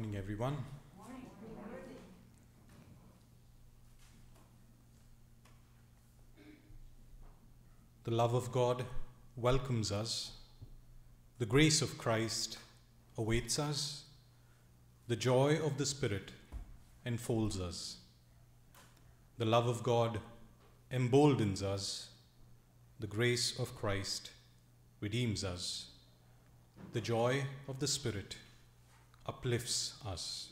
morning, everyone. The love of God welcomes us. The grace of Christ awaits us. The joy of the Spirit enfolds us. The love of God emboldens us. The grace of Christ redeems us. The joy of the Spirit uplifts us.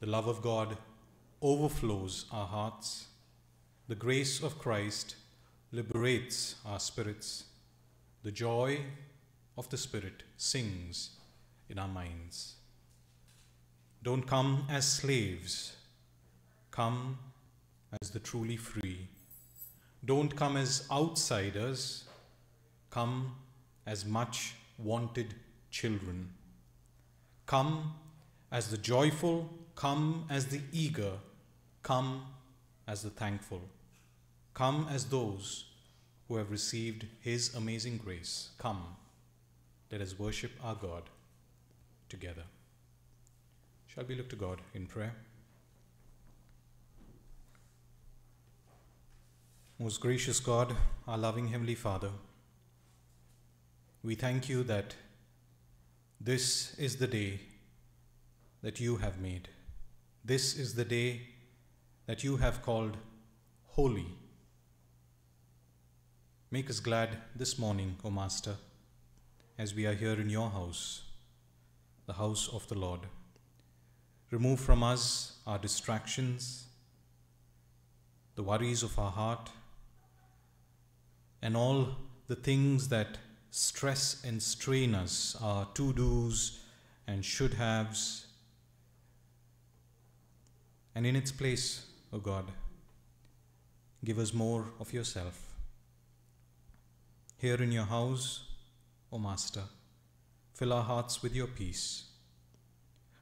The love of God overflows our hearts. The grace of Christ liberates our spirits. The joy of the Spirit sings in our minds. Don't come as slaves, come as the truly free. Don't come as outsiders, come as much wanted children. Come as the joyful, come as the eager, come as the thankful. Come as those who have received His amazing grace. Come, let us worship our God together. Shall we look to God in prayer? Most gracious God, our loving Heavenly Father, we thank you that this is the day that you have made. This is the day that you have called holy. Make us glad this morning, O Master, as we are here in your house, the house of the Lord. Remove from us our distractions, the worries of our heart, and all the things that stress and strain us, our to dos and should haves. And in its place, O oh God, give us more of yourself. Here in your house, O oh Master, fill our hearts with your peace.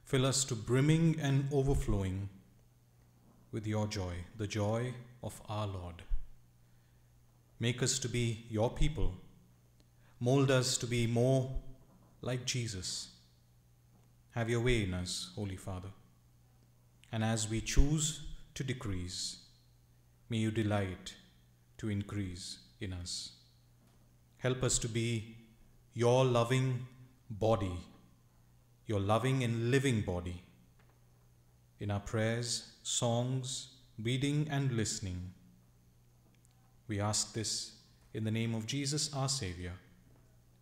Fill us to brimming and overflowing with your joy, the joy of our Lord. Make us to be your people. Mold us to be more like Jesus. Have your way in us, Holy Father. And as we choose to decrease, may you delight to increase in us. Help us to be your loving body, your loving and living body. In our prayers, songs, reading, and listening, we ask this in the name of Jesus, our Savior,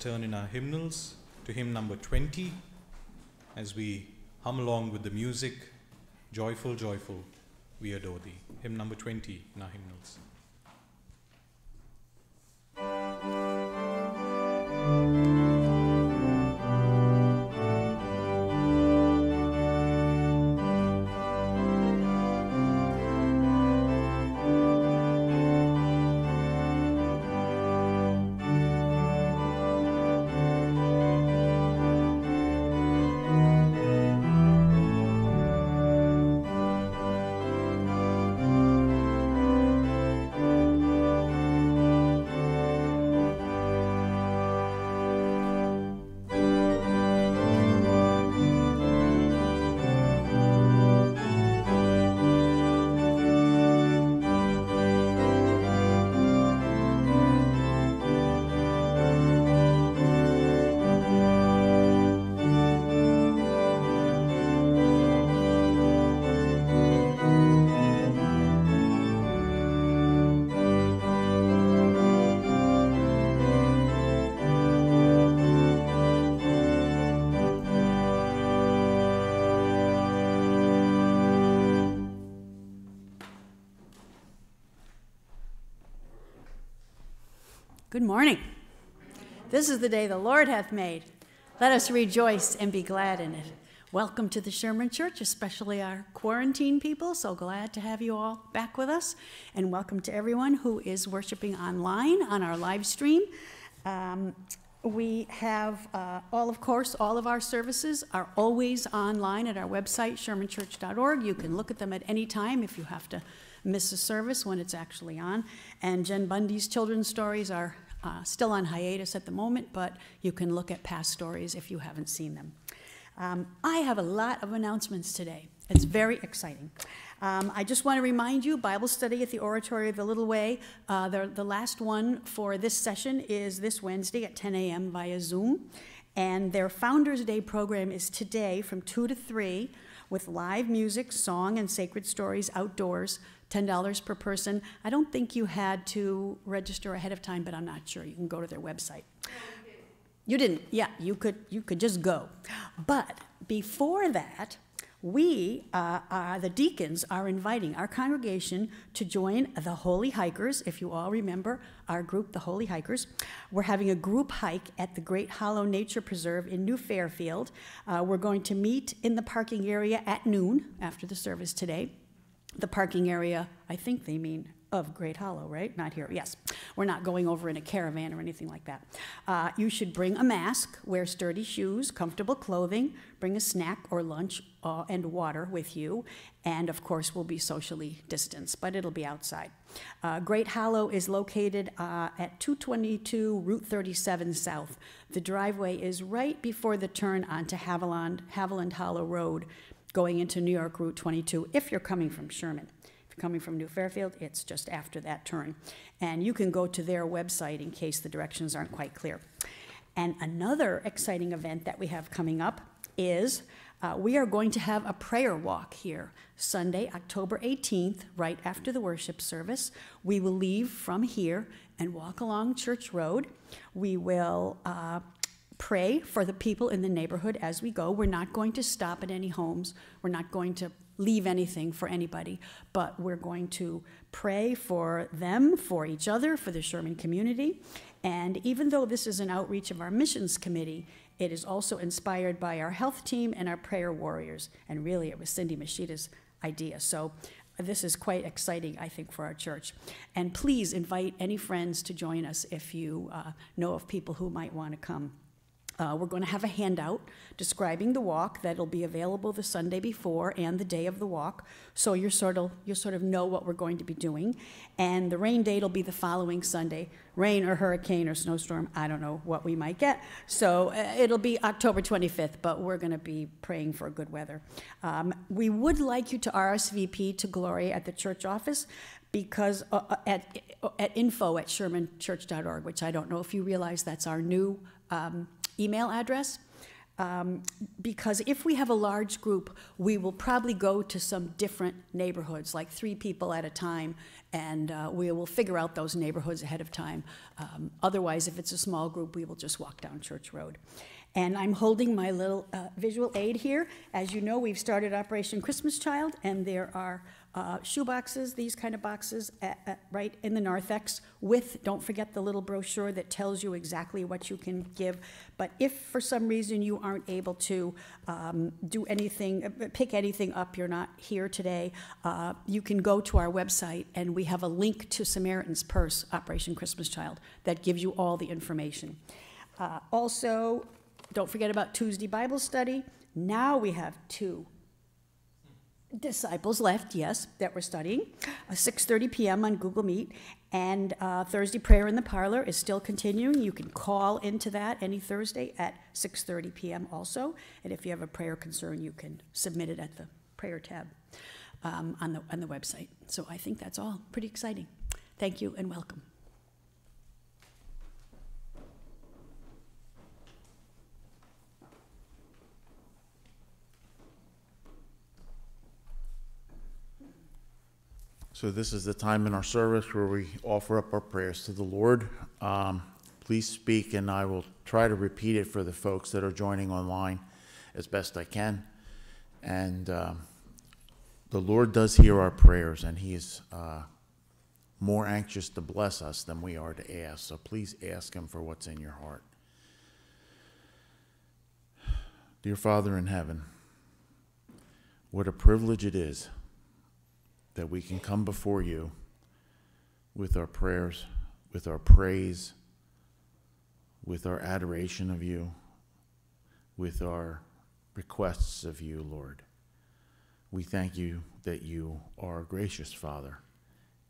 turn in our hymnals to hymn number 20 as we hum along with the music. Joyful, joyful, we adore thee. Hymn number 20 in our hymnals. Thank you. Morning. This is the day the Lord hath made. Let us rejoice and be glad in it. Welcome to the Sherman Church, especially our quarantine people. So glad to have you all back with us. And welcome to everyone who is worshiping online on our live stream. Um, we have uh, all, of course, all of our services are always online at our website, shermanchurch.org. You can look at them at any time if you have to miss a service when it's actually on. And Jen Bundy's children's stories are uh, still on hiatus at the moment, but you can look at past stories if you haven't seen them. Um, I have a lot of announcements today. It's very exciting. Um, I just want to remind you, Bible study at the Oratory of the Little Way. Uh, the, the last one for this session is this Wednesday at 10 a.m. via Zoom. And their Founders Day program is today from 2 to 3 with live music, song, and sacred stories outdoors $10 per person. I don't think you had to register ahead of time, but I'm not sure. You can go to their website. You didn't. Yeah, you could you could just go. But before that, we, uh, uh, the deacons, are inviting our congregation to join the Holy Hikers. If you all remember our group, the Holy Hikers, we're having a group hike at the Great Hollow Nature Preserve in New Fairfield. Uh, we're going to meet in the parking area at noon after the service today the parking area, I think they mean of Great Hollow, right? Not here, yes. We're not going over in a caravan or anything like that. Uh, you should bring a mask, wear sturdy shoes, comfortable clothing, bring a snack or lunch uh, and water with you, and of course, we'll be socially distanced, but it'll be outside. Uh, Great Hollow is located uh, at 222 Route 37 South. The driveway is right before the turn onto Haviland, Haviland Hollow Road going into New York Route 22 if you're coming from Sherman. Coming from New Fairfield, it's just after that turn. And you can go to their website in case the directions aren't quite clear. And another exciting event that we have coming up is uh, we are going to have a prayer walk here Sunday, October 18th, right after the worship service. We will leave from here and walk along Church Road. We will uh, pray for the people in the neighborhood as we go. We're not going to stop at any homes. We're not going to leave anything for anybody, but we're going to pray for them, for each other, for the Sherman community. And even though this is an outreach of our missions committee, it is also inspired by our health team and our prayer warriors. And really, it was Cindy Mashida's idea. So this is quite exciting, I think, for our church. And please invite any friends to join us if you uh, know of people who might want to come. Uh, we're going to have a handout describing the walk that'll be available the Sunday before and the day of the walk, so you sort of you sort of know what we're going to be doing. And the rain date will be the following Sunday, rain or hurricane or snowstorm. I don't know what we might get. So uh, it'll be October 25th, but we're going to be praying for good weather. Um, we would like you to RSVP to Glory at the church office because uh, uh at, at info at shermanchurch.org, which I don't know if you realize that's our new. Um, email address. Um, because if we have a large group, we will probably go to some different neighborhoods, like three people at a time, and uh, we will figure out those neighborhoods ahead of time. Um, otherwise, if it's a small group, we will just walk down Church Road. And I'm holding my little uh, visual aid here. As you know, we've started Operation Christmas Child, and there are uh, shoe boxes, these kind of boxes, at, at, right in the narthex with, don't forget the little brochure that tells you exactly what you can give. But if for some reason you aren't able to um, do anything, uh, pick anything up, you're not here today, uh, you can go to our website and we have a link to Samaritan's Purse, Operation Christmas Child, that gives you all the information. Uh, also, don't forget about Tuesday Bible study. Now we have two disciples left, yes, that we're studying. Uh, 6.30 p.m. on Google Meet. And uh, Thursday prayer in the parlor is still continuing. You can call into that any Thursday at 6.30 p.m. also. And if you have a prayer concern, you can submit it at the prayer tab um, on, the, on the website. So I think that's all pretty exciting. Thank you and welcome. So this is the time in our service where we offer up our prayers to the Lord. Um, please speak, and I will try to repeat it for the folks that are joining online as best I can. And um, the Lord does hear our prayers, and He is uh, more anxious to bless us than we are to ask. So please ask Him for what's in your heart. Dear Father in heaven, what a privilege it is that we can come before you with our prayers, with our praise, with our adoration of you, with our requests of you, Lord. We thank you that you are gracious Father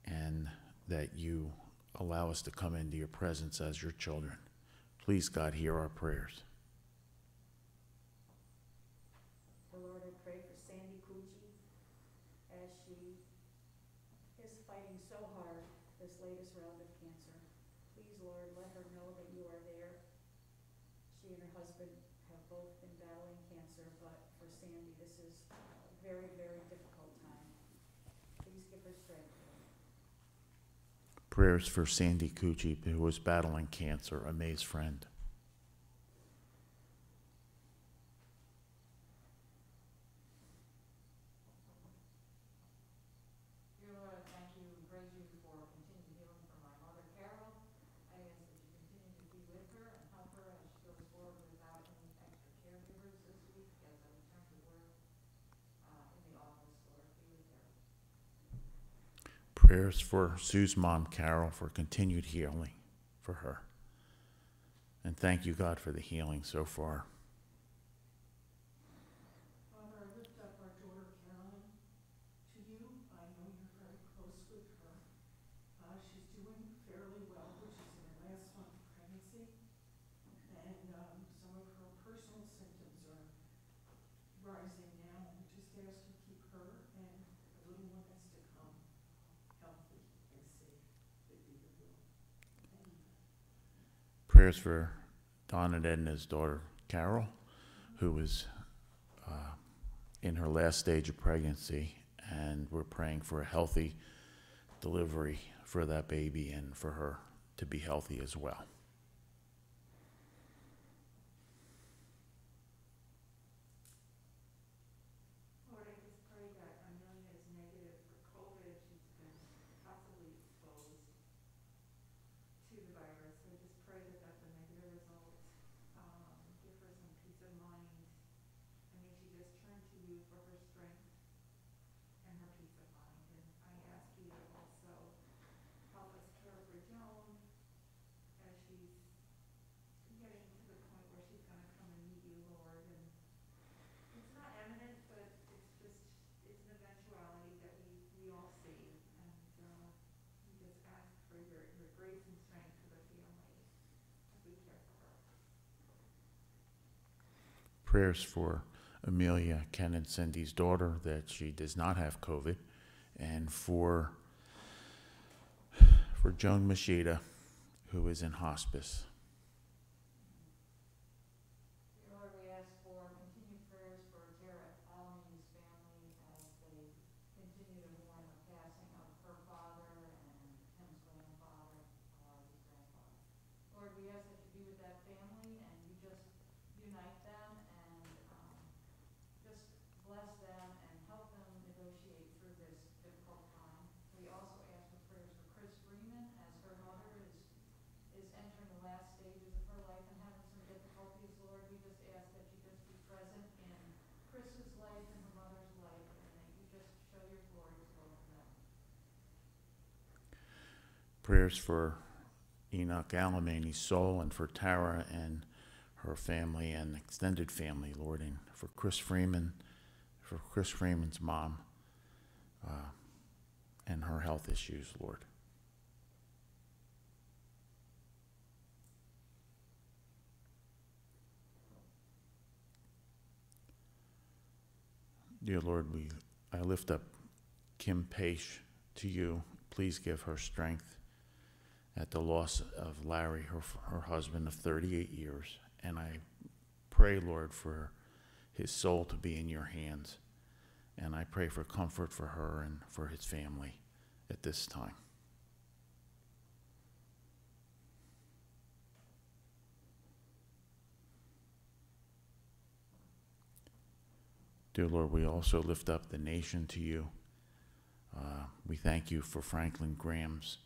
and that you allow us to come into your presence as your children. Please, God, hear our prayers. Lord, I pray for Sandy Cucci as she is fighting so hard this latest round of cancer. Please, Lord, let her know that you are there. She and her husband have both been battling cancer, but for Sandy, this is a very, very difficult time. Please give her strength, Lord. Prayers for Sandy Cucci, was battling cancer, a May's friend. Dear Lord, I thank you and praise you for continued healing for my mother Carol. I ask that you continue to be with her and help her as she goes forward without any extra caregivers this week as I return to work uh, in the office. Lord, be with her. Prayers for Sue's mom, Carol, for continued healing for her. And thank you, God, for the healing so far. Father, I lift up our daughter Carolyn to you. I know you're very close with her. Uh, she's doing fairly well, which is in her last month of pregnancy. And, um, some of her personal symptoms are rising now. We just ask you to keep her and the little one that's to come healthy and safe. That be your will. Amen. Prayers for Don and Edna's daughter, Carol, who is uh, in her last stage of pregnancy, and we're praying for a healthy delivery for that baby and for her to be healthy as well. Lord, I just pray that Amelia is negative for COVID. She's been possibly exposed to the virus. I just pray that that's a negative result. Um, give her some peace of mind. And may she just turn to you for her strength and her peace of mind. And I ask you to also help us care for Joan as she's getting to the point where she's gonna come and meet you, Lord, and it's not eminent, but it's just, it's an eventuality that we, we all see. And, uh, we just ask for your, your grace and strength for the family as we care for her. Prayers for Amelia, Ken, and Cindy's daughter that she does not have COVID, and for for Joan Machida, who is in hospice. Dear Lord, we ask for continued prayers for Tara Alame's family as they continue to mourn the passing of her father and Tim's grandfather, Eliza's grandfather. Lord, we ask that you be with that family and you just unite them and, um, just bless them and help them negotiate through this difficult time. We also ask for prayers for Chris Freeman as her mother is, is entering the last stages of her life and having some difficulties. Lord, we just ask that you just be present in Chris's life and her mother's life and that you just show your glory to both of them. Prayers for Enoch Alamany's soul and for Tara and her family and extended family, Lord, and for Chris Freeman, for Chris Freeman's mom, uh, and her health issues, Lord. Dear Lord, we I lift up Kim Page to you. Please give her strength at the loss of Larry, her, her husband of 38 years. And I pray, Lord, for his soul to be in your hands. And I pray for comfort for her and for his family at this time. Dear Lord, we also lift up the nation to you. Uh, we thank you for Franklin Graham's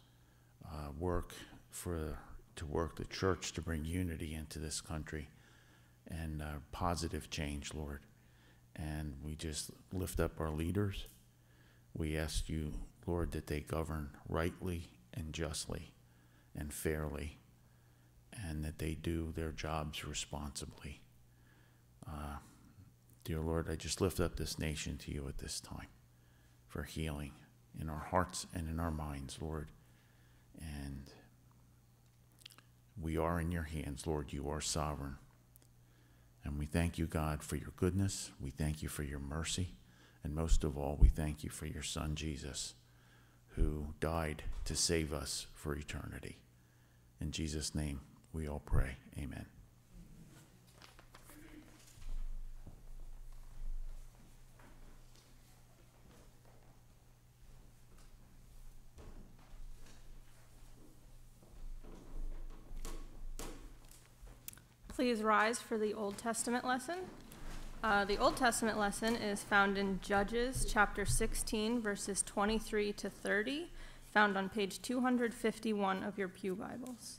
uh, work for to work the church to bring unity into this country and uh, positive change, Lord. And we just lift up our leaders. We ask you, Lord, that they govern rightly and justly and fairly, and that they do their jobs responsibly. Uh, dear Lord, I just lift up this nation to you at this time for healing in our hearts and in our minds, Lord. And we are in your hands, Lord. You are sovereign. And we thank you, God, for your goodness. We thank you for your mercy. And most of all, we thank you for your Son, Jesus, who died to save us for eternity. In Jesus' name, we all pray. Amen. Please rise for the Old Testament lesson. Uh, the Old Testament lesson is found in Judges chapter 16, verses 23 to 30, found on page 251 of your Pew Bibles.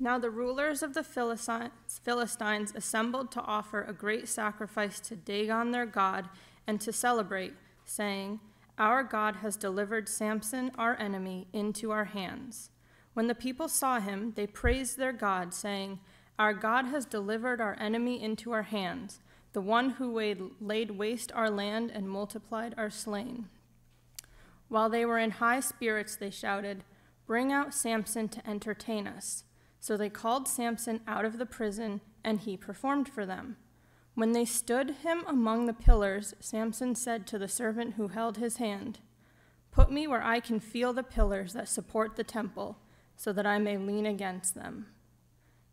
Now the rulers of the Philistines assembled to offer a great sacrifice to Dagon their god and to celebrate, saying, Our God has delivered Samson, our enemy, into our hands. When the people saw him, they praised their God, saying, Our God has delivered our enemy into our hands, the one who laid waste our land and multiplied our slain. While they were in high spirits, they shouted, Bring out Samson to entertain us. So they called Samson out of the prison, and he performed for them. When they stood him among the pillars, Samson said to the servant who held his hand, Put me where I can feel the pillars that support the temple, so that I may lean against them.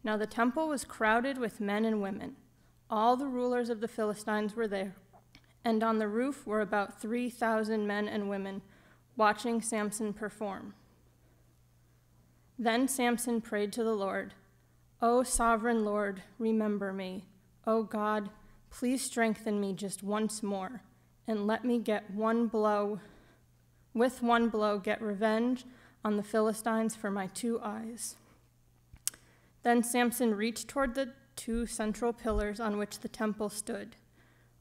Now the temple was crowded with men and women. All the rulers of the Philistines were there, and on the roof were about 3,000 men and women watching Samson perform. Then Samson prayed to the Lord, O sovereign Lord, remember me. O God, please strengthen me just once more, and let me get one blow, with one blow, get revenge on the Philistines for my two eyes. Then Samson reached toward the two central pillars on which the temple stood.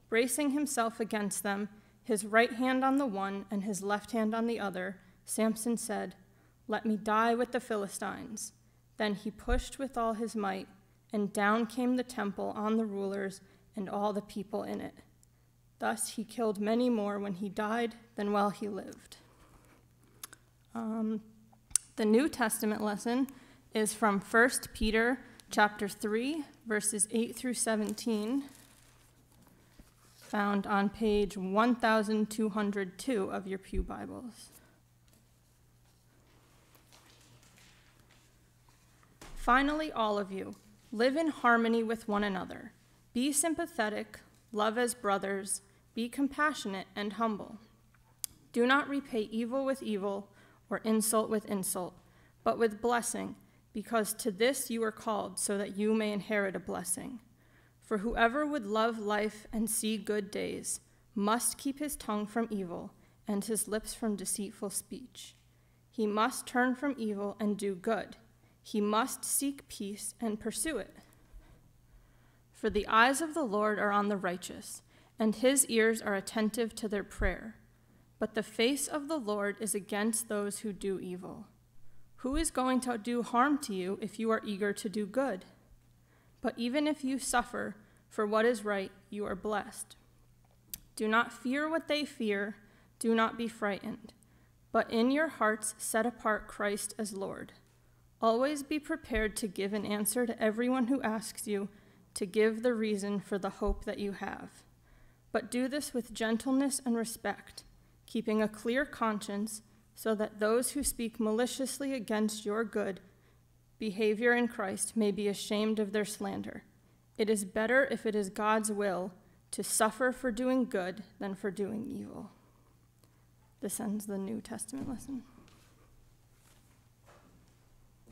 Bracing himself against them, his right hand on the one and his left hand on the other, Samson said, Let me die with the Philistines. Then he pushed with all his might and down came the temple on the rulers and all the people in it. Thus he killed many more when he died than while he lived. Um, the New Testament lesson is from 1 Peter chapter 3, verses 8 through 17, found on page 1202 of your Pew Bibles. Finally, all of you Live in harmony with one another. Be sympathetic, love as brothers, be compassionate and humble. Do not repay evil with evil or insult with insult, but with blessing, because to this you are called, so that you may inherit a blessing. For whoever would love life and see good days must keep his tongue from evil and his lips from deceitful speech. He must turn from evil and do good he must seek peace and pursue it. For the eyes of the Lord are on the righteous, and his ears are attentive to their prayer. But the face of the Lord is against those who do evil. Who is going to do harm to you if you are eager to do good? But even if you suffer for what is right, you are blessed. Do not fear what they fear, do not be frightened, but in your hearts set apart Christ as Lord. Always be prepared to give an answer to everyone who asks you to give the reason for the hope that you have. But do this with gentleness and respect, keeping a clear conscience, so that those who speak maliciously against your good behavior in Christ may be ashamed of their slander. It is better, if it is God's will, to suffer for doing good than for doing evil. This ends the New Testament lesson.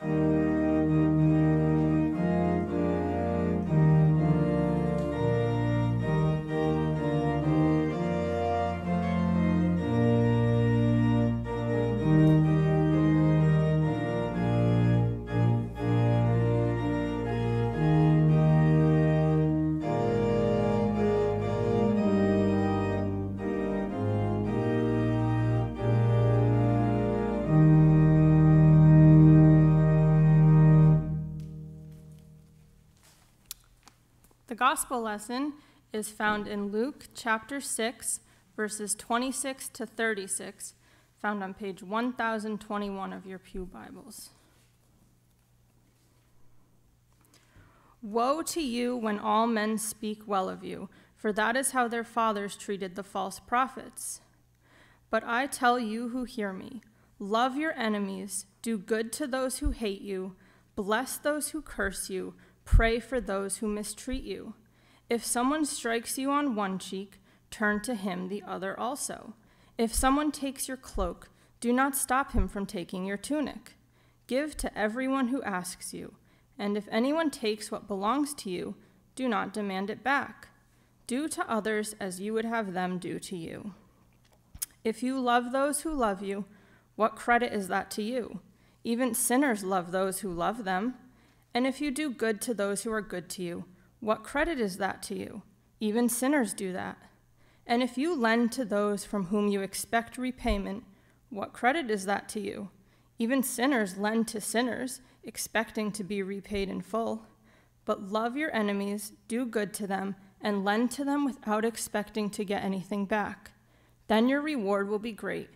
Música gospel lesson is found in Luke chapter 6, verses 26 to 36, found on page 1021 of your Pew Bibles. Woe to you when all men speak well of you, for that is how their fathers treated the false prophets. But I tell you who hear me love your enemies, do good to those who hate you, bless those who curse you, pray for those who mistreat you. If someone strikes you on one cheek, turn to him the other also. If someone takes your cloak, do not stop him from taking your tunic. Give to everyone who asks you. And if anyone takes what belongs to you, do not demand it back. Do to others as you would have them do to you. If you love those who love you, what credit is that to you? Even sinners love those who love them. And if you do good to those who are good to you, what credit is that to you? Even sinners do that. And if you lend to those from whom you expect repayment, what credit is that to you? Even sinners lend to sinners expecting to be repaid in full. But love your enemies, do good to them, and lend to them without expecting to get anything back. Then your reward will be great,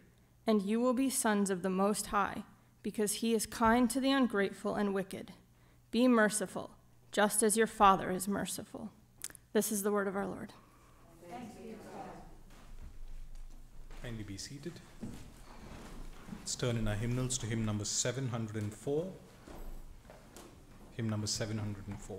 and you will be sons of the Most High, because he is kind to the ungrateful and wicked. Be merciful, just as your Father is merciful. This is the word of our Lord. Thank you, God. Kindly be seated. Let's turn in our hymnals to hymn number 704 hymn number 704.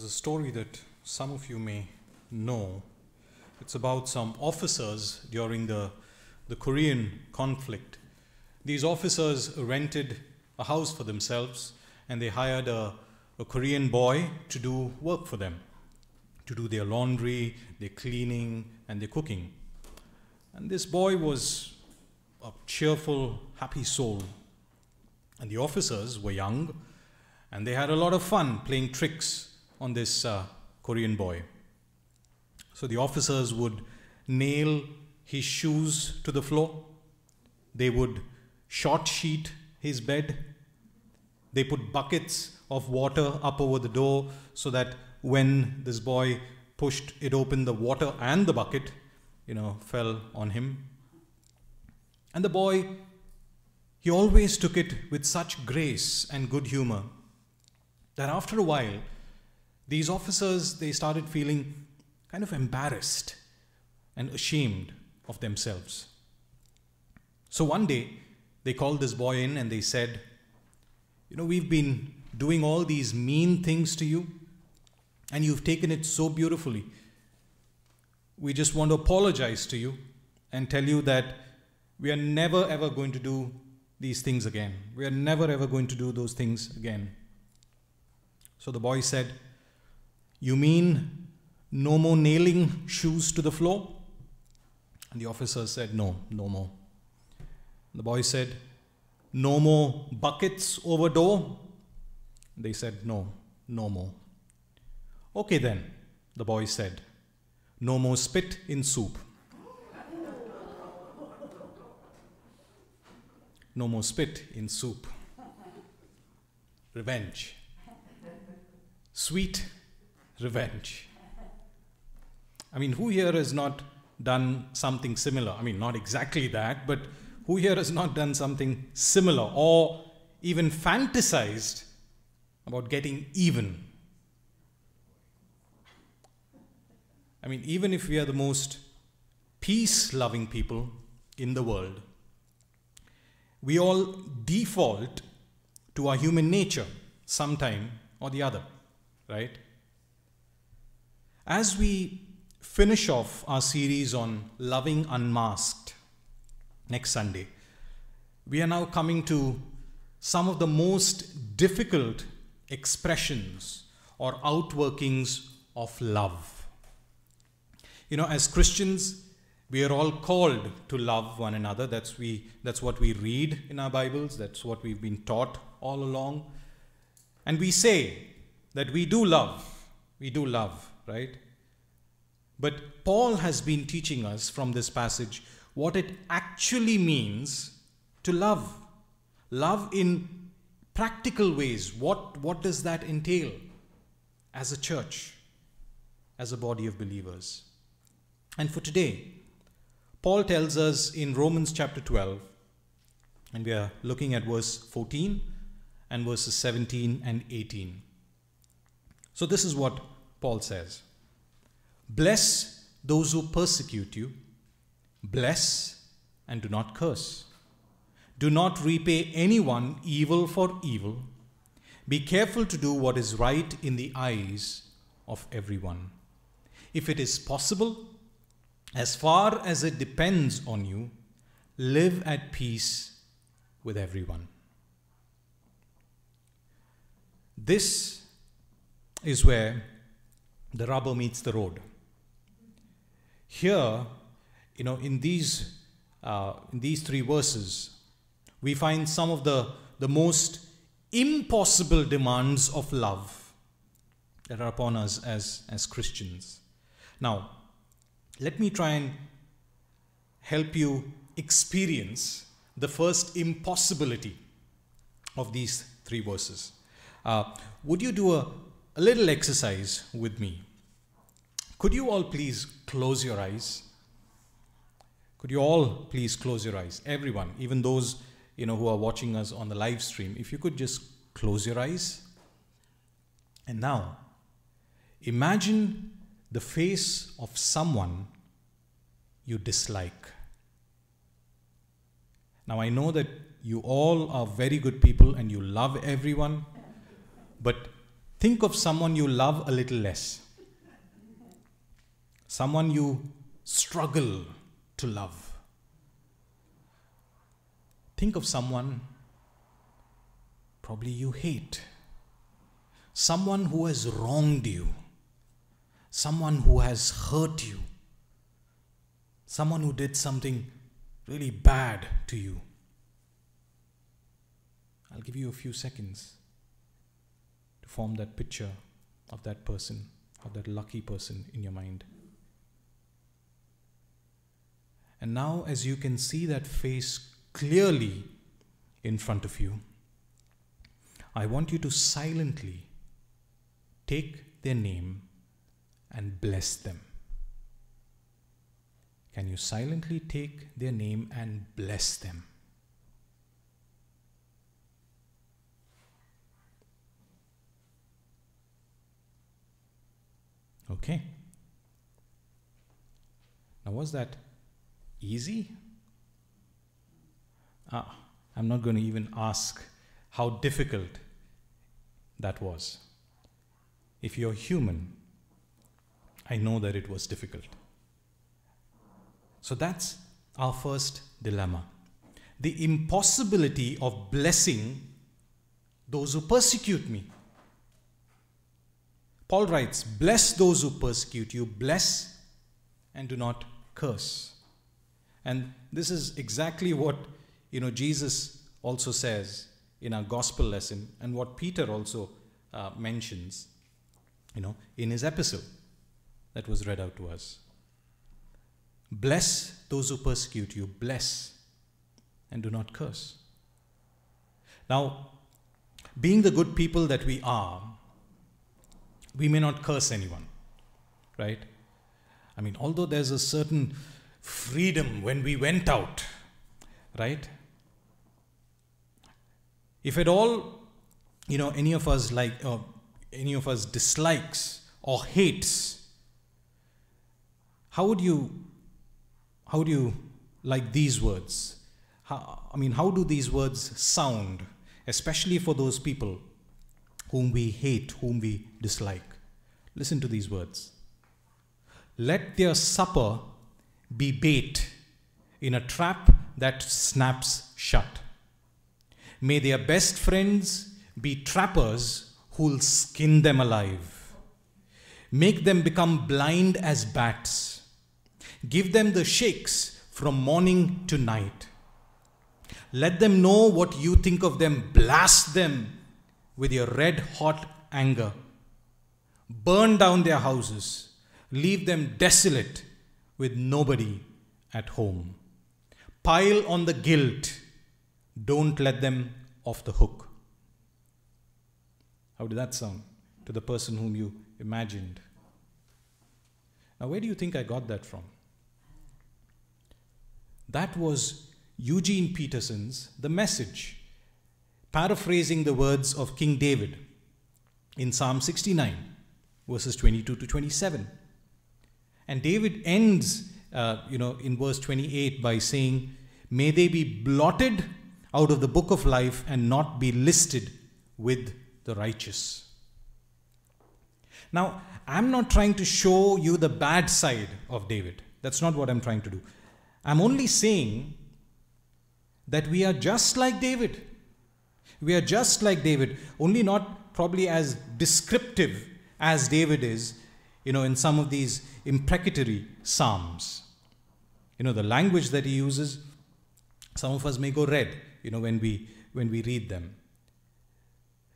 There's a story that some of you may know. It's about some officers during the, the Korean conflict. These officers rented a house for themselves and they hired a, a Korean boy to do work for them, to do their laundry, their cleaning, and their cooking. And this boy was a cheerful, happy soul. And the officers were young and they had a lot of fun playing tricks on this uh, Korean boy. So the officers would nail his shoes to the floor, they would short sheet his bed, they put buckets of water up over the door so that when this boy pushed it open, the water and the bucket, you know, fell on him. And the boy, he always took it with such grace and good humor that after a while, these officers, they started feeling kind of embarrassed and ashamed of themselves. So one day, they called this boy in and they said, You know, we've been doing all these mean things to you, and you've taken it so beautifully. We just want to apologize to you and tell you that we are never ever going to do these things again. We are never ever going to do those things again. So the boy said, you mean no more nailing shoes to the floor? And the officer said, No, no more. The boy said, No more buckets over door? They said, No, no more. Okay then, the boy said, No more spit in soup. No more spit in soup. Revenge. Sweet revenge. I mean, who here has not done something similar? I mean, not exactly that, but who here has not done something similar or even fantasized about getting even? I mean, even if we are the most peace loving people in the world, we all default to our human nature sometime or the other, right? As we finish off our series on loving unmasked next Sunday, we are now coming to some of the most difficult expressions or outworkings of love. You know, as Christians, we are all called to love one another. That's, we, that's what we read in our Bibles, that's what we've been taught all along. And we say that we do love. We do love, right? But Paul has been teaching us from this passage what it actually means to love. Love in practical ways. What, what does that entail as a church, as a body of believers? And for today, Paul tells us in Romans chapter 12, and we are looking at verse 14 and verses 17 and 18. So, this is what Paul says Bless those who persecute you, bless and do not curse. Do not repay anyone evil for evil. Be careful to do what is right in the eyes of everyone. If it is possible, as far as it depends on you, live at peace with everyone. This is where the rubber meets the road. Here, you know, in these, uh, in these three verses, we find some of the, the most impossible demands of love that are upon us as, as Christians. Now, let me try and help you experience the first impossibility of these three verses. Uh, would you do a, a little exercise with me? Could you all please close your eyes? Could you all please close your eyes? Everyone, even those you know who are watching us on the live stream, if you could just close your eyes. And now, imagine the face of someone you dislike. Now, I know that you all are very good people and you love everyone, but think of someone you love a little less, someone you struggle to love. Think of someone probably you hate, someone who has wronged you. Someone who has hurt you, someone who did something really bad to you. I'll give you a few seconds form that picture of that person, of that lucky person in your mind. And now, as you can see that face clearly in front of you, I want you to silently take their name and bless them. Can you silently take their name and bless them? Okay. Now, was that easy? Ah, I'm not going to even ask how difficult that was. If you're human, I know that it was difficult. So that's our first dilemma the impossibility of blessing those who persecute me. Paul writes, Bless those who persecute you, bless and do not curse. And this is exactly what you know Jesus also says in our gospel lesson and what Peter also uh, mentions you know in his epistle that was read out to us. Bless those who persecute you, bless and do not curse. Now, being the good people that we are, we may not curse anyone, right? I mean, although there's a certain freedom when we went out, right? If at all, you know, any of us like, or any of us dislikes or hates, how would you, how would you like these words? How, I mean, how do these words sound, especially for those people whom we hate, whom we dislike? Listen to these words. Let their supper be bait in a trap that snaps shut. May their best friends be trappers who'll skin them alive. Make them become blind as bats. Give them the shakes from morning to night. Let them know what you think of them. Blast them with your red hot anger. Burn down their houses. Leave them desolate with nobody at home. Pile on the guilt. Don't let them off the hook. How did that sound to the person whom you imagined? Now, where do you think I got that from? That was Eugene Peterson's The Message, paraphrasing the words of King David in Psalm 69, verses 22 to 27. And David ends, uh, you know, in verse 28 by saying, May they be blotted out of the book of life and not be listed with the righteous. Now, I'm not trying to show you the bad side of David. That's not what I'm trying to do. I'm only saying that we are just like David. We are just like David, only not probably as descriptive as David is, you know, in some of these imprecatory psalms. You know, the language that he uses, some of us may go red, you know, when we when we read them.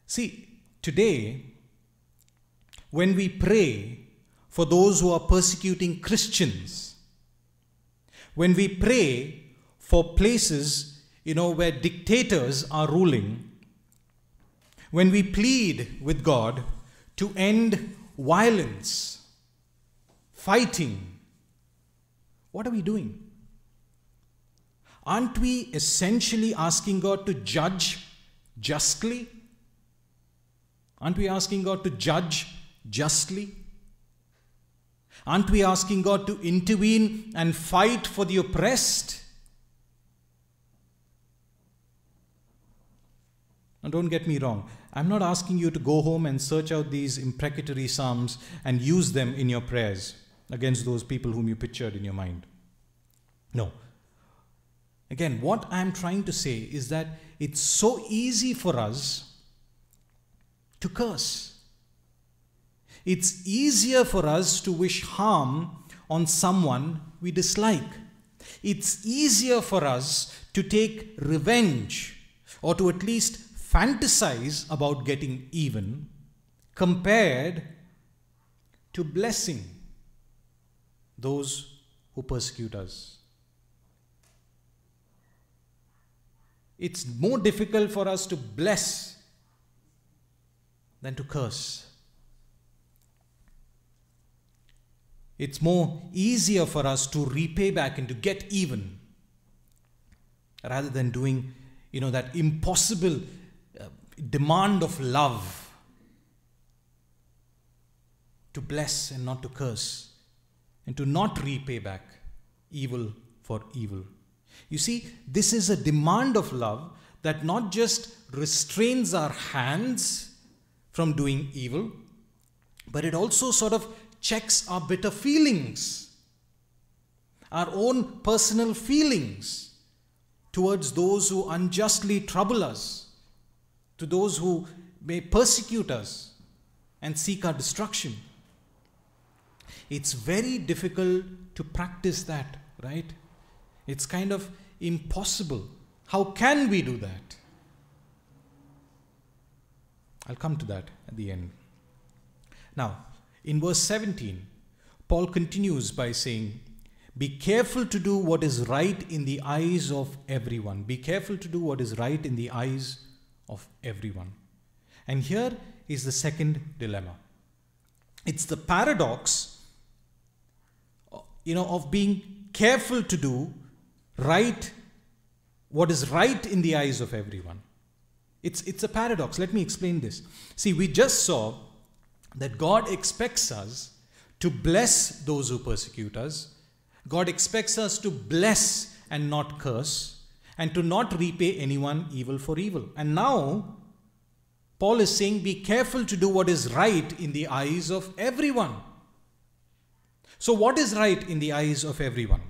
See, today, when we pray for those who are persecuting Christians, when we pray for places, you know, where dictators are ruling, when we plead with God to end violence, fighting, what are we doing? Aren't we essentially asking God to judge justly? Aren't we asking God to judge justly? Aren't we asking God to intervene and fight for the oppressed? Now, don't get me wrong. I'm not asking you to go home and search out these imprecatory psalms and use them in your prayers against those people whom you pictured in your mind. No. Again, what I'm trying to say is that it's so easy for us to curse. It's easier for us to wish harm on someone we dislike. It's easier for us to take revenge or to at least fantasize about getting even compared to blessing those who persecute us. It's more difficult for us to bless than to curse. It's more easier for us to repay back and to get even rather than doing, you know, that impossible demand of love to bless and not to curse and to not repay back evil for evil. You see, this is a demand of love that not just restrains our hands from doing evil, but it also sort of checks our bitter feelings, our own personal feelings towards those who unjustly trouble us, to those who may persecute us and seek our destruction. It's very difficult to practice that, right? It's kind of impossible. How can we do that? I'll come to that at the end. Now, in verse 17, Paul continues by saying, Be careful to do what is right in the eyes of everyone. Be careful to do what is right in the eyes of everyone. And here is the second dilemma it's the paradox uh, you know, of being careful to do right, what is right in the eyes of everyone. It's, it's a paradox. Let me explain this. See, we just saw that God expects us to bless those who persecute us. God expects us to bless and not curse, and to not repay anyone evil for evil. And now, Paul is saying, be careful to do what is right in the eyes of everyone. So, what is right in the eyes of everyone?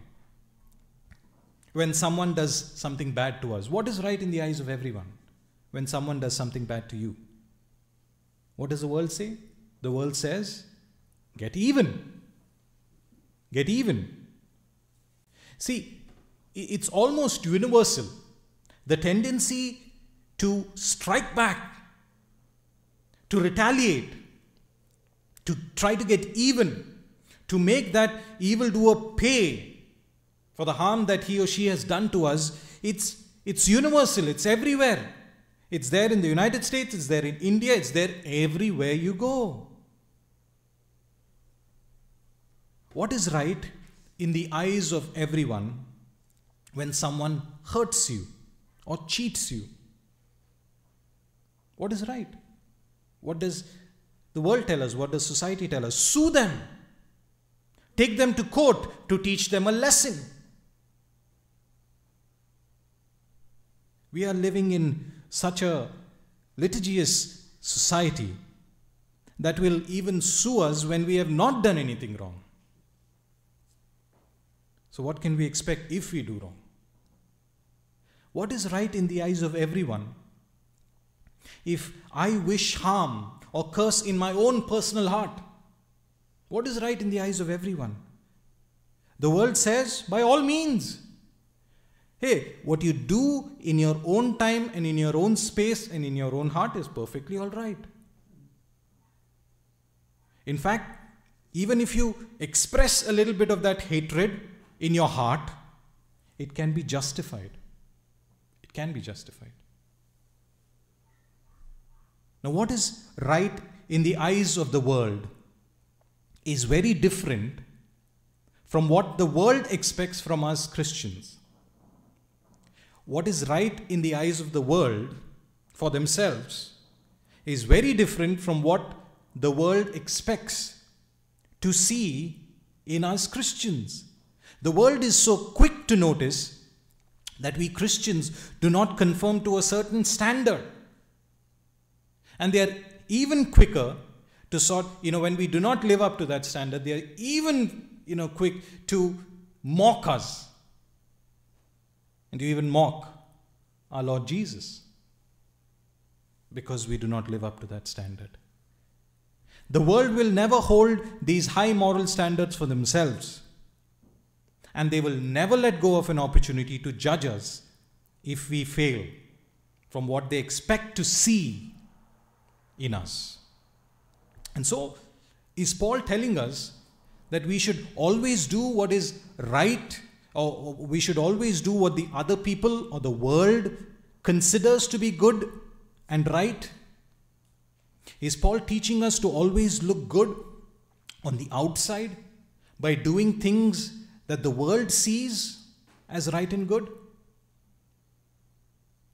When someone does something bad to us, what is right in the eyes of everyone? When someone does something bad to you, what does the world say? The world says, get even. Get even. See, it's almost universal. The tendency to strike back, to retaliate, to try to get even to make that evildoer pay for the harm that he or she has done to us, it's, it's universal, it's everywhere. It's there in the United States, it's there in India, it's there everywhere you go. What is right in the eyes of everyone when someone hurts you or cheats you? What is right? What does the world tell us? What does society tell us? Sue them. Take them to court to teach them a lesson. We are living in such a litigious society that will even sue us when we have not done anything wrong. So, what can we expect if we do wrong? What is right in the eyes of everyone? If I wish harm or curse in my own personal heart, what is right in the eyes of everyone? The world says, by all means. Hey, what you do in your own time and in your own space and in your own heart is perfectly all right. In fact, even if you express a little bit of that hatred in your heart, it can be justified. Can be justified. Now, what is right in the eyes of the world is very different from what the world expects from us Christians. What is right in the eyes of the world for themselves is very different from what the world expects to see in us Christians. The world is so quick to notice that we Christians do not conform to a certain standard. And they are even quicker to sort, you know, when we do not live up to that standard, they are even, you know, quick to mock us and to even mock our Lord Jesus because we do not live up to that standard. The world will never hold these high moral standards for themselves, and they will never let go of an opportunity to judge us if we fail from what they expect to see in us. And so, is Paul telling us that we should always do what is right, or we should always do what the other people or the world considers to be good and right? Is Paul teaching us to always look good on the outside by doing things that the world sees as right and good?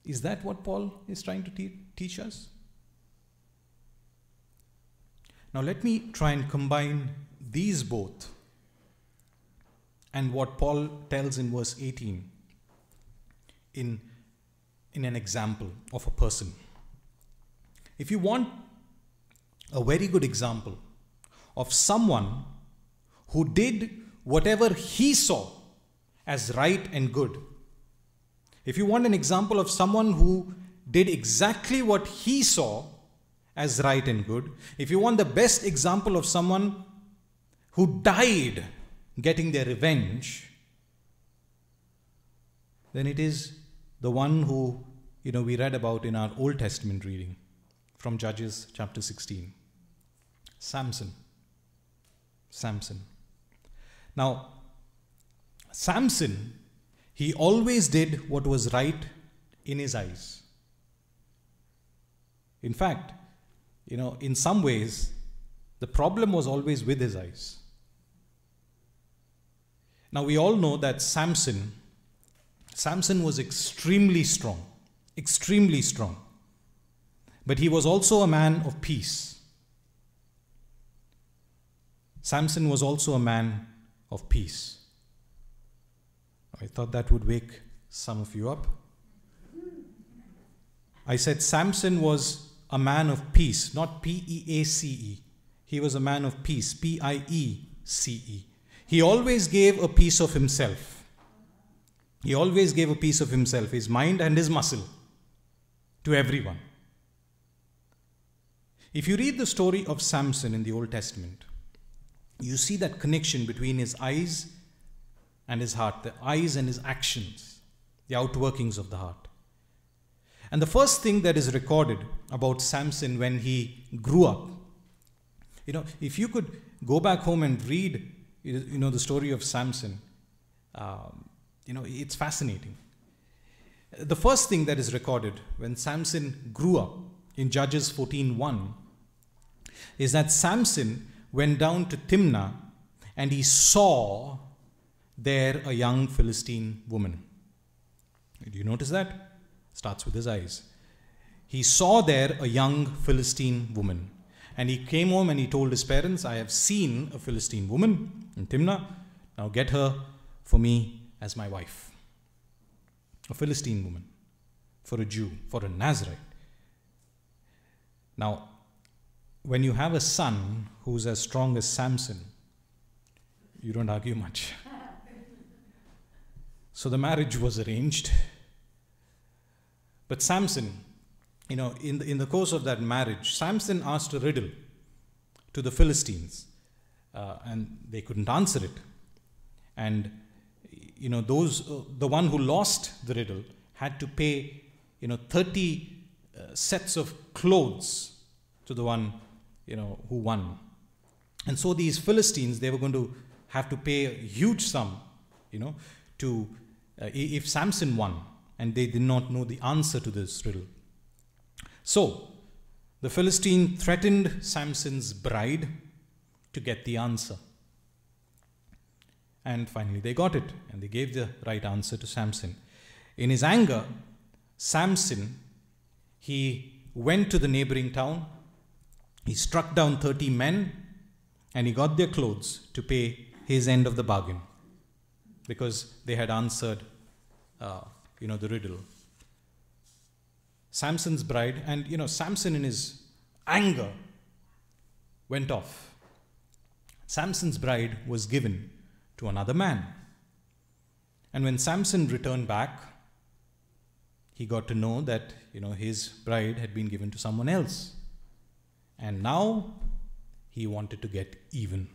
Is that what Paul is trying to te- teach us? Now, let me try and combine these both and what Paul tells in verse 18 in, in an example of a person. If you want a very good example of someone who did whatever he saw as right and good, if you want an example of someone who did exactly what he saw as right and good, if you want the best example of someone who died getting their revenge, then it is the one who you know we read about in our Old Testament reading from Judges chapter 16. Samson. Samson. Now, Samson, he always did what was right in his eyes. In fact, you know, in some ways, the problem was always with his eyes. Now we all know that Samson Samson was extremely strong, extremely strong. But he was also a man of peace. Samson was also a man of peace. I thought that would wake some of you up. I said Samson was a man of peace, not P E A C E. He was a man of peace, P I E C E. He always gave a piece of himself. He always gave a piece of himself, his mind and his muscle, to everyone. If you read the story of Samson in the Old Testament, you see that connection between his eyes and his heart, the eyes and his actions, the outworkings of the heart. And the first thing that is recorded about Samson when he grew up, you know, if you could go back home and read, you know, the story of Samson, um, you know, it's fascinating. The first thing that is recorded when Samson grew up in Judges 14:1 is that Samson went down to Timnah and he saw there a young Philistine woman. Do you notice that? Starts with his eyes. He saw there a young Philistine woman. And he came home and he told his parents, I have seen a Philistine woman in Timnah. Now get her for me as my wife. A Philistine woman for a Jew, for a Nazarite. Now, when you have a son who's as strong as Samson, you don't argue much. so the marriage was arranged. But Samson, you know, in the, in the course of that marriage, Samson asked a riddle to the Philistines, uh, and they couldn't answer it. And, you know, those, uh, the one who lost the riddle had to pay, you know, 30 uh, sets of clothes to the one you know, who won. And so these Philistines, they were going to have to pay a huge sum, you know, to uh, if Samson won, and they did not know the answer to this riddle. So the Philistine threatened Samson's bride to get the answer. And finally, they got it, and they gave the right answer to Samson. In his anger, Samson he went to the neighboring town he struck down 30 men and he got their clothes to pay his end of the bargain because they had answered, uh, you know, the riddle. Samson's bride, and you know, Samson in his anger went off. Samson's bride was given to another man. And when Samson returned back, he got to know that, you know, his bride had been given to someone else. And now he wanted to get even.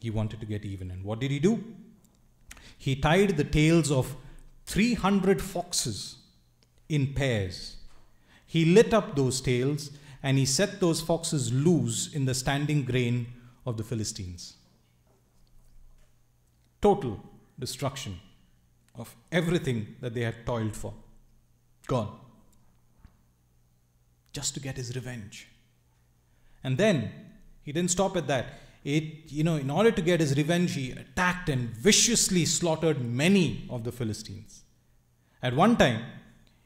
He wanted to get even. And what did he do? He tied the tails of 300 foxes in pairs. He lit up those tails and he set those foxes loose in the standing grain of the Philistines. Total destruction of everything that they had toiled for. Gone. Just to get his revenge. And then he didn't stop at that. It, you know, in order to get his revenge, he attacked and viciously slaughtered many of the Philistines. At one time,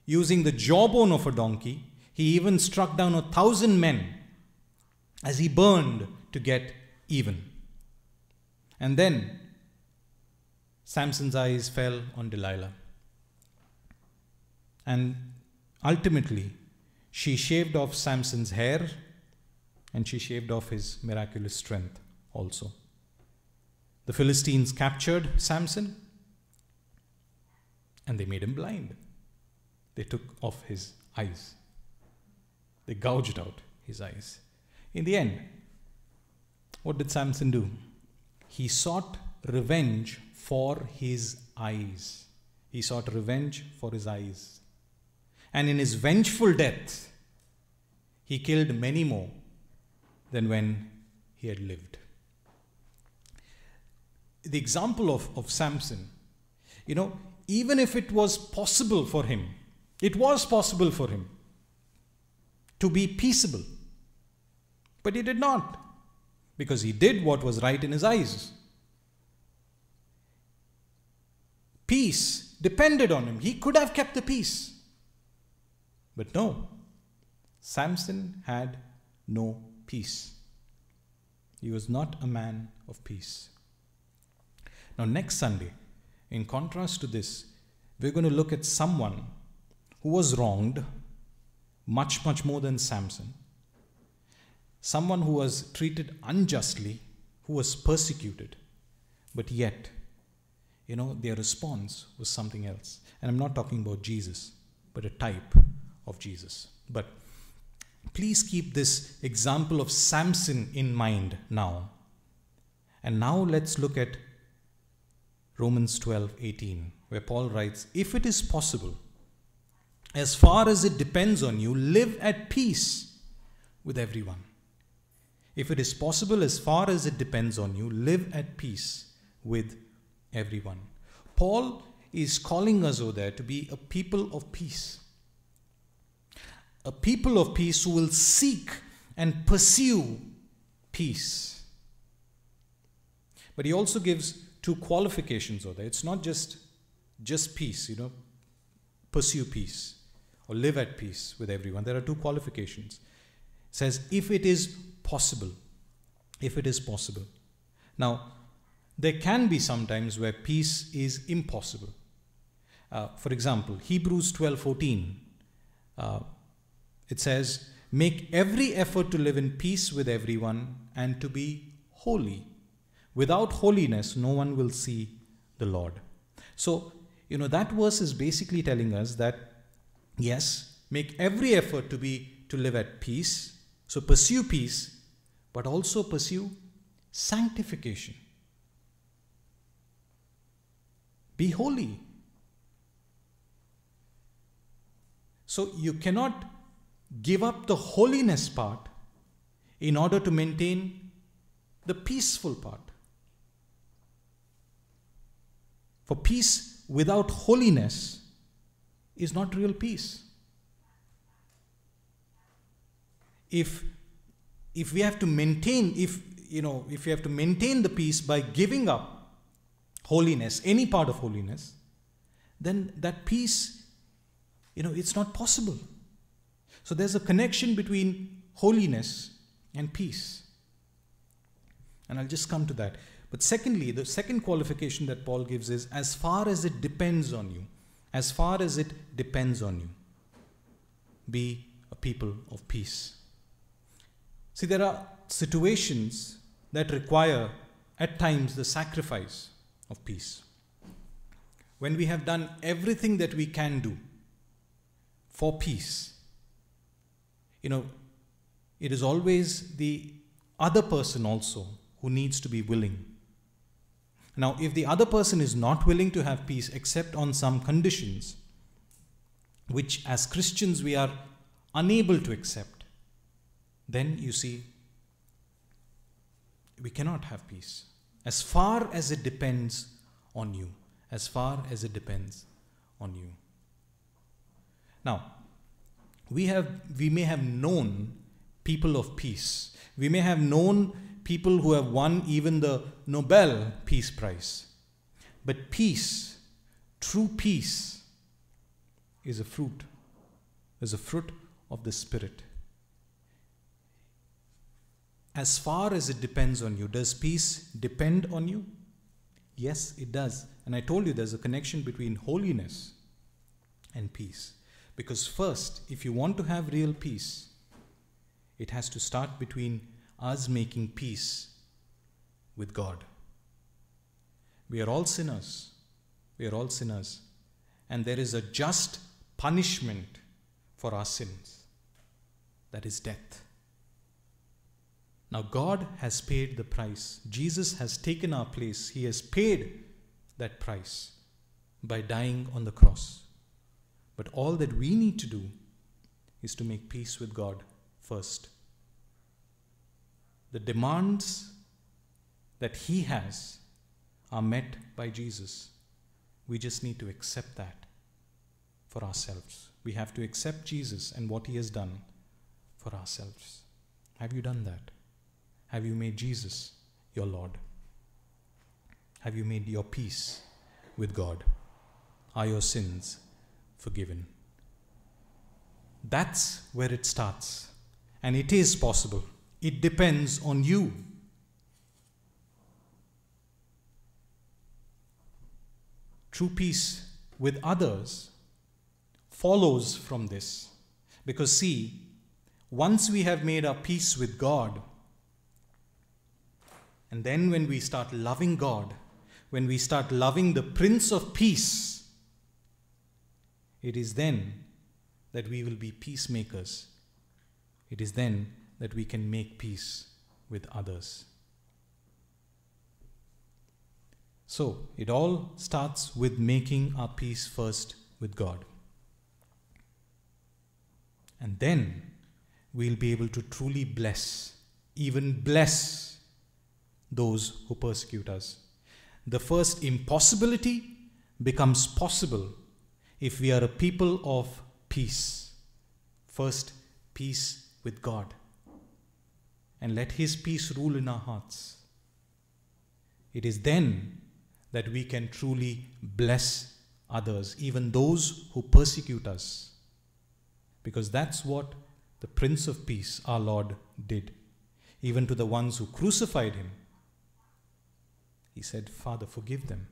using the jawbone of a donkey, he even struck down a thousand men as he burned to get even. And then Samson's eyes fell on Delilah. And ultimately, she shaved off Samson's hair and she shaved off his miraculous strength also. The Philistines captured Samson and they made him blind. They took off his eyes, they gouged out his eyes. In the end, what did Samson do? He sought revenge for his eyes. He sought revenge for his eyes. And in his vengeful death, he killed many more than when he had lived. The example of, of Samson, you know, even if it was possible for him, it was possible for him to be peaceable. But he did not, because he did what was right in his eyes. peace depended on him. He could have kept the peace. But no, Samson had no peace. He was not a man of peace. Now, next Sunday, in contrast to this, we're going to look at someone who was wronged much, much more than Samson. Someone who was treated unjustly, who was persecuted, but yet, you know, their response was something else. And I'm not talking about Jesus, but a type of Jesus. But please keep this example of Samson in mind now. And now let's look at Romans 12 18, where Paul writes, If it is possible, as far as it depends on you, live at peace with everyone. If it is possible, as far as it depends on you, live at peace with everyone. Paul is calling us over there to be a people of peace. A people of peace who will seek and pursue peace. But he also gives two qualifications over there. It's not just just peace, you know, pursue peace or live at peace with everyone. There are two qualifications. It says, if it is possible. If it is possible. Now, there can be sometimes where peace is impossible. Uh, for example, Hebrews 12:14, uh, it says, "Make every effort to live in peace with everyone and to be holy. Without holiness, no one will see the Lord." So, you know, that verse is basically telling us that yes, make every effort to be to live at peace. So pursue peace, but also pursue sanctification. Be holy. So you cannot give up the holiness part in order to maintain the peaceful part. For peace without holiness is not real peace. If if we have to maintain if you know if we have to maintain the peace by giving up holiness any part of holiness then that peace you know it's not possible so there's a connection between holiness and peace. And i'll just come to that. But secondly the second qualification that paul gives is as far as it depends on you as far as it depends on you be a people of peace. See, there are situations that require at times the sacrifice of peace. When we have done everything that we can do for peace, you know, it is always the other person also who needs to be willing. Now, if the other person is not willing to have peace except on some conditions, which as Christians we are unable to accept, then you see, we cannot have peace. As far as it depends on you, as far as it depends on you. Now, we have we may have known people of peace. We may have known people who have won even the Nobel Peace Prize. But peace, true peace, is a fruit, is a fruit of the Spirit as far as it depends on you. Does peace depend on you? Yes, it does. And I told you there's a connection between holiness and peace. Because, first, if you want to have real peace, it has to start between us making peace with God. We are all sinners. We are all sinners. And there is a just punishment for our sins that is death. Now, God has paid the price. Jesus has taken our place. He has paid that price by dying on the cross. But all that we need to do is to make peace with God first. The demands that He has are met by Jesus. We just need to accept that for ourselves. We have to accept Jesus and what He has done for ourselves. Have you done that? Have you made Jesus your Lord? Have you made your peace with God? are your sins forgiven. That's where it starts. And it is possible. It depends on you. True peace with others follows from this. Because, see, once we have made our peace with God, and then when we start loving God, when we start loving the Prince of Peace, it is then that we will be peacemakers. It is then that we can make peace with others. So, it all starts with making our peace first with God. And then we'll be able to truly bless, even bless those who persecute us. The first impossibility becomes possible if we are a people of peace. First, peace with God. And let His peace rule in our hearts. It is then that we can truly bless others, even those who persecute us. Because that's what the Prince of Peace, our Lord, did. Even to the ones who crucified him, he said, Father, forgive them.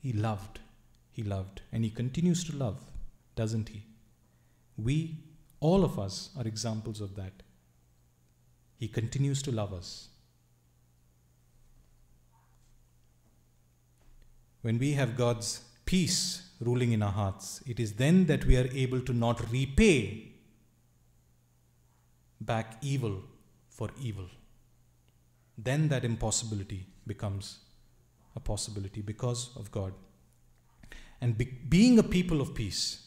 He loved, he loved, and he continues to love, doesn't he? We, all of us, are examples of that. He continues to love us. When we have God's peace ruling in our hearts, it is then that we are able to not repay back evil for evil. Then that impossibility becomes a possibility because of God. And be- being a people of peace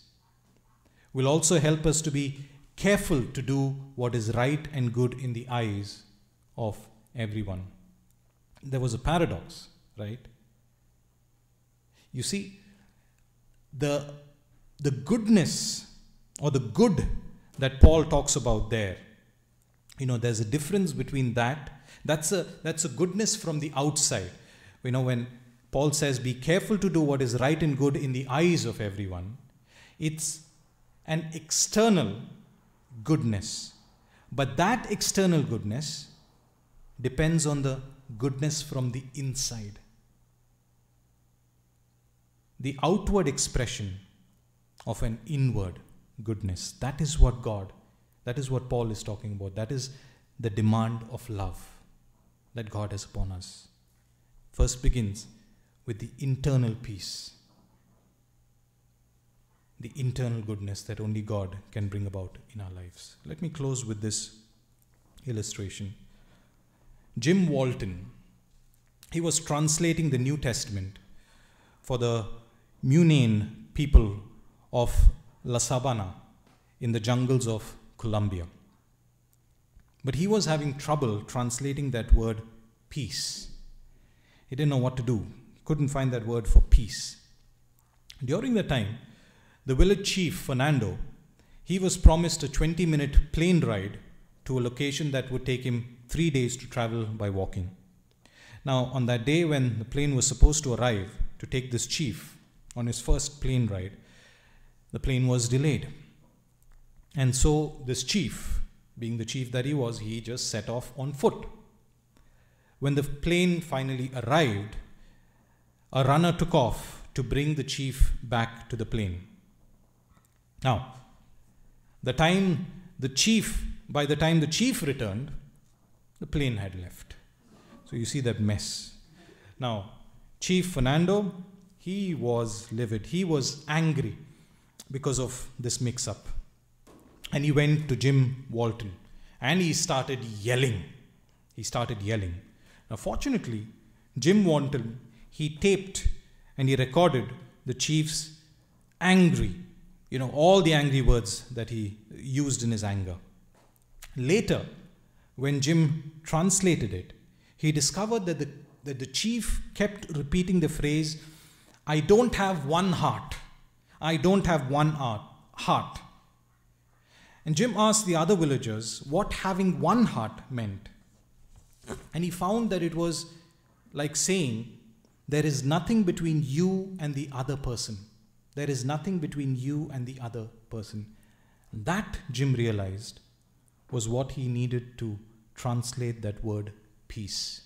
will also help us to be careful to do what is right and good in the eyes of everyone. There was a paradox, right? You see, the, the goodness or the good that Paul talks about there, you know, there's a difference between that. That's a, that's a goodness from the outside. You know, when Paul says, be careful to do what is right and good in the eyes of everyone, it's an external goodness. But that external goodness depends on the goodness from the inside. The outward expression of an inward goodness. That is what God, that is what Paul is talking about. That is the demand of love that God has upon us. First begins with the internal peace, the internal goodness that only God can bring about in our lives. Let me close with this illustration. Jim Walton, he was translating the New Testament for the Muinane people of La Sabana in the jungles of Colombia. But he was having trouble translating that word peace. He didn't know what to do, couldn't find that word for peace. During that time, the village chief, Fernando, he was promised a 20 minute plane ride to a location that would take him three days to travel by walking. Now, on that day when the plane was supposed to arrive to take this chief on his first plane ride, the plane was delayed. And so, this chief, being the chief that he was, he just set off on foot. When the plane finally arrived, a runner took off to bring the chief back to the plane. Now, the time the chief, by the time the chief returned, the plane had left. So you see that mess. Now, Chief Fernando, he was livid. He was angry because of this mix up. And he went to Jim Walton and he started yelling. He started yelling. Now, fortunately, Jim Walton, he taped and he recorded the chief's angry, you know, all the angry words that he used in his anger. Later, when Jim translated it, he discovered that the, that the chief kept repeating the phrase, I don't have one heart. I don't have one heart. And Jim asked the other villagers what having one heart meant. And he found that it was like saying, There is nothing between you and the other person. There is nothing between you and the other person. That, Jim realized, was what he needed to translate that word peace.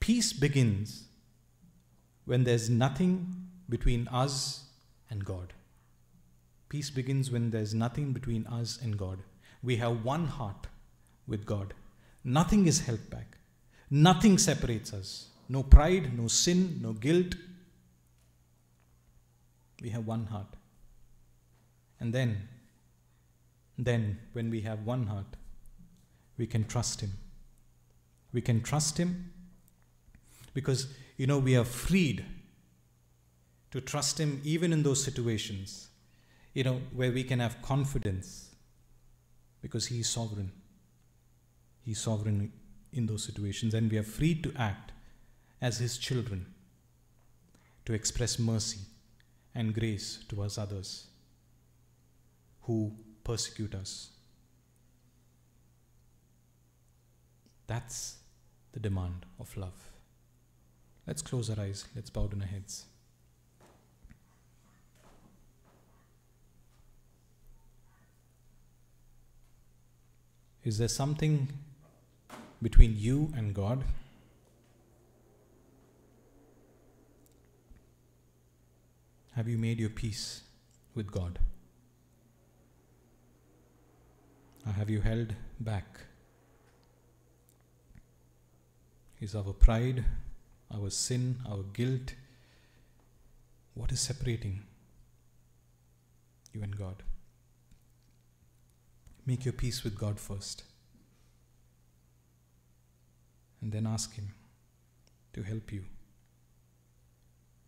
Peace begins when there's nothing between us and God. Peace begins when there's nothing between us and God. We have one heart with God. Nothing is held back. Nothing separates us. No pride, no sin, no guilt. We have one heart. And then, then when we have one heart, we can trust Him. We can trust Him because, you know, we are freed to trust Him even in those situations, you know, where we can have confidence because He is sovereign. He is sovereign in those situations, and we are free to act as His children, to express mercy and grace towards others who persecute us. That's the demand of love. Let's close our eyes, let's bow down our heads. Is there something between you and God? Have you made your peace with God? Or have you held back? Is our pride, our sin, our guilt, what is separating you and God? Make your peace with God first. And then ask Him to help you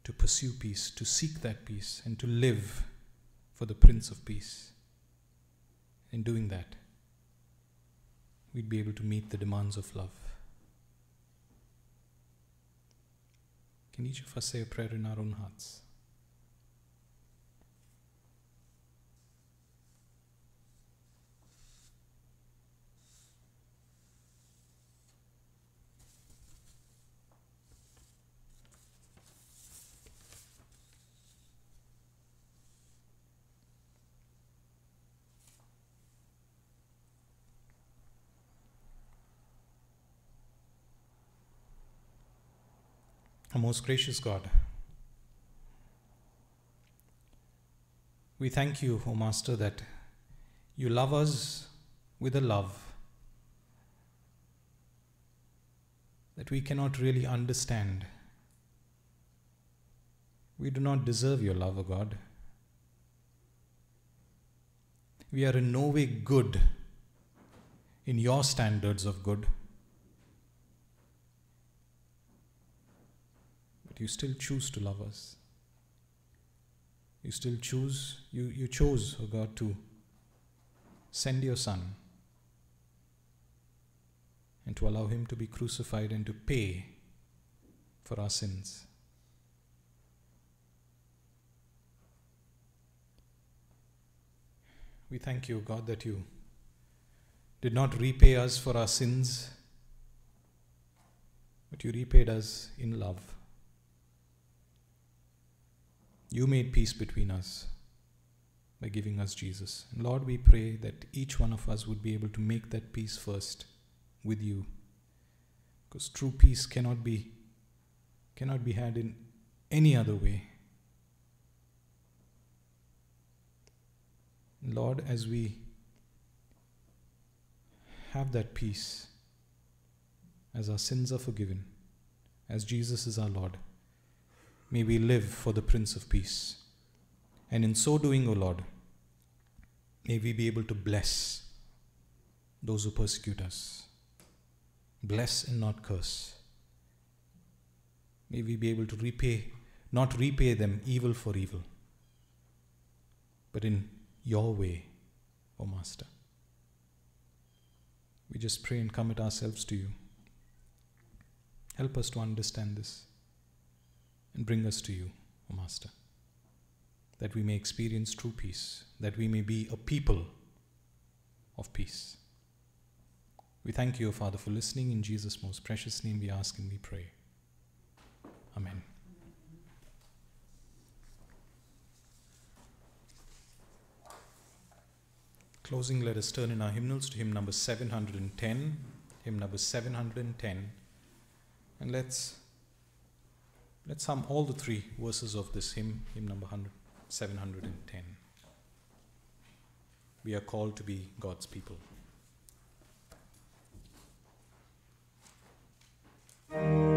to pursue peace, to seek that peace, and to live for the Prince of Peace. In doing that, we'd be able to meet the demands of love. Can each of us say a prayer in our own hearts? Our most gracious God, we thank you, O Master, that you love us with a love that we cannot really understand. We do not deserve your love, O God. We are in no way good in your standards of good. But you still choose to love us. You still choose, you, you chose, oh God, to send your Son and to allow Him to be crucified and to pay for our sins. We thank you, God, that you did not repay us for our sins, but you repaid us in love. You made peace between us by giving us Jesus. And Lord, we pray that each one of us would be able to make that peace first with you. Because true peace cannot be cannot be had in any other way. Lord, as we have that peace, as our sins are forgiven, as Jesus is our Lord, may we live for the Prince of Peace. And in so doing, O Lord, may we be able to bless those who persecute us. Bless and not curse. May we be able to repay, not repay them evil for evil, but in your way, O Master. We just pray and commit ourselves to you. Help us to understand this and bring us to you, O Master, that we may experience true peace, that we may be a people of peace. We thank you, O Father, for listening. In Jesus' most precious name we ask and we pray. Amen. Closing, let us turn in our hymnals to hymn number 710. Hymn number 710. And let's let's sum all the three verses of this hymn, hymn number 100, 710. We are called to be God's people. Let's all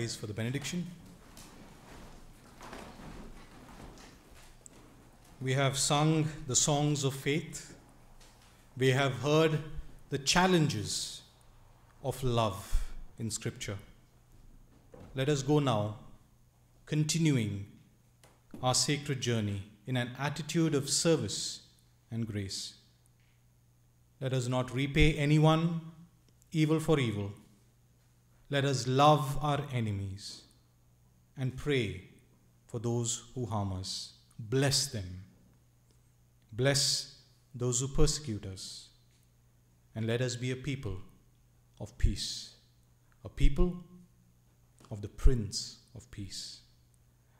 rise for the benediction. We have sung the songs of faith. We have heard the challenges of love in Scripture. Let us go now, continuing our sacred journey in an attitude of service and grace. Let us not repay anyone evil for evil let us love our enemies and pray for those who harm us. Bless them. Bless those who persecute us. And let us be a people of peace, a people of the Prince of Peace.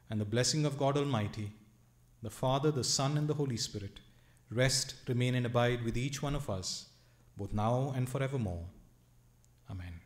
And the blessing of God Almighty, the Father, the Son, and the Holy Spirit rest, remain, and abide with each one of us, both now and forevermore. Amen.